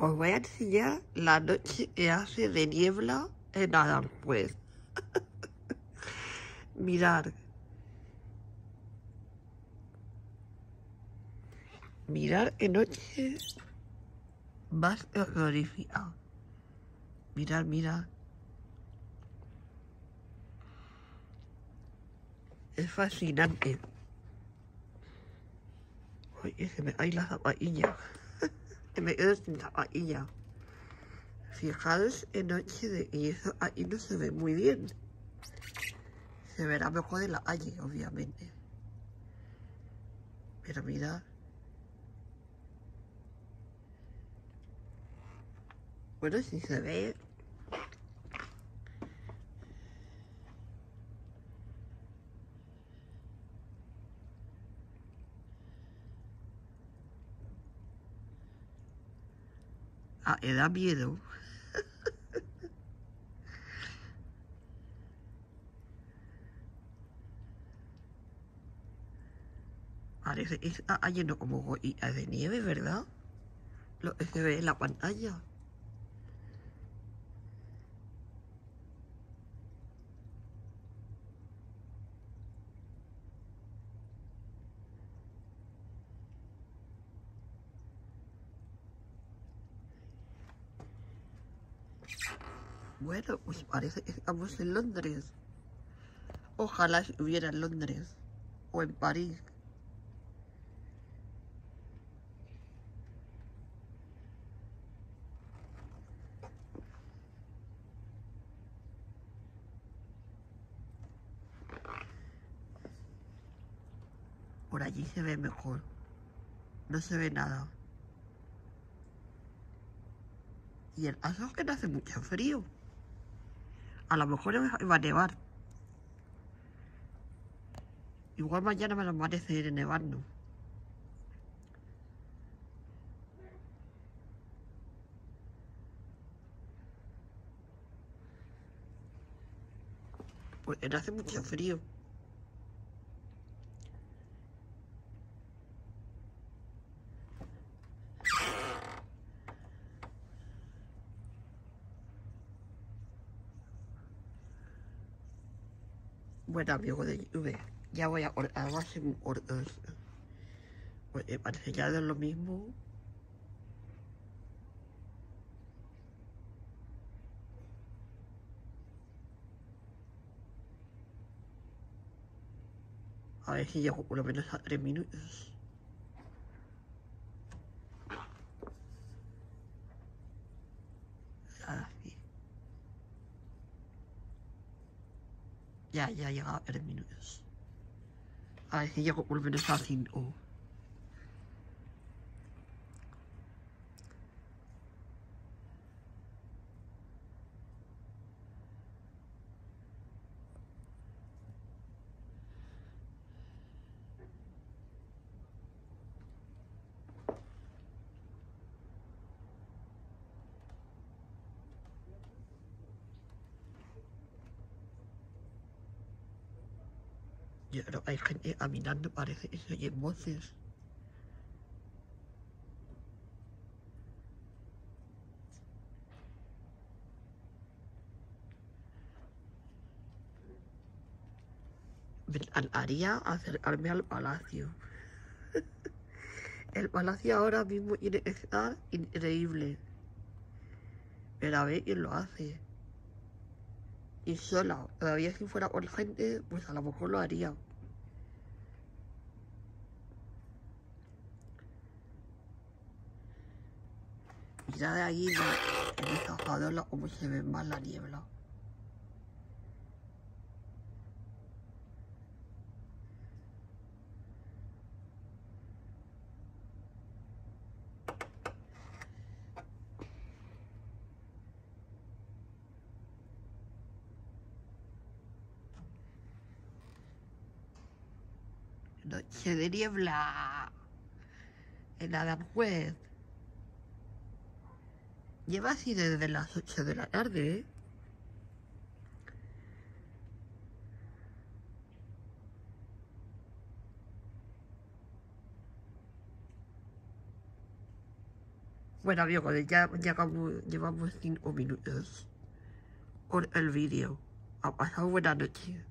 Os voy a enseñar la noche que hace de niebla en Aranjuez. Mirar. Mirar en noche más horrorífica. Mirar, mirar. Es fascinante. Oye, se me cae la zapatilla. Se me quedo zapatilla. Fijaros en de y eso ahí no se ve muy bien. Se verá mejor en la calle, obviamente. Pero mira. Bueno, si se ve. Ah, me da miedo. Parece está lleno como de nieve, ¿verdad? Lo que se ve en la pantalla. Bueno, pues parece que estamos en Londres. Ojalá estuviera en Londres o en París. Por allí se ve mejor. No se ve nada. Y el caso es que no hace mucho frío. A lo mejor va a nevar. Igual mañana me lo parece ir nevando. Pues hace mucho frío. Bueno, amigo de YouTube, ya voy a hacer un orden. Pues para enseñar lo mismo. A ver si llego por lo menos a tres minutos. Ya, ya llegado a tres minutos. A ver si llego por menos a cinco. Y ahora hay gente caminando, parece que se oyen voces. Me haría acercarme al palacio. El palacio ahora mismo tiene que increíble. Pero a ver quién lo hace. Y sola, todavía si fuera con gente, pues a lo mejor lo haría. Mira de ahí en esta cómo se ve más la niebla. Noche de niebla en Aranjuez. Lleva así desde las 8 de la tarde. Bueno amigos, ya llegamos, llevamos cinco minutos con el vídeo. Ha pasado buena noche.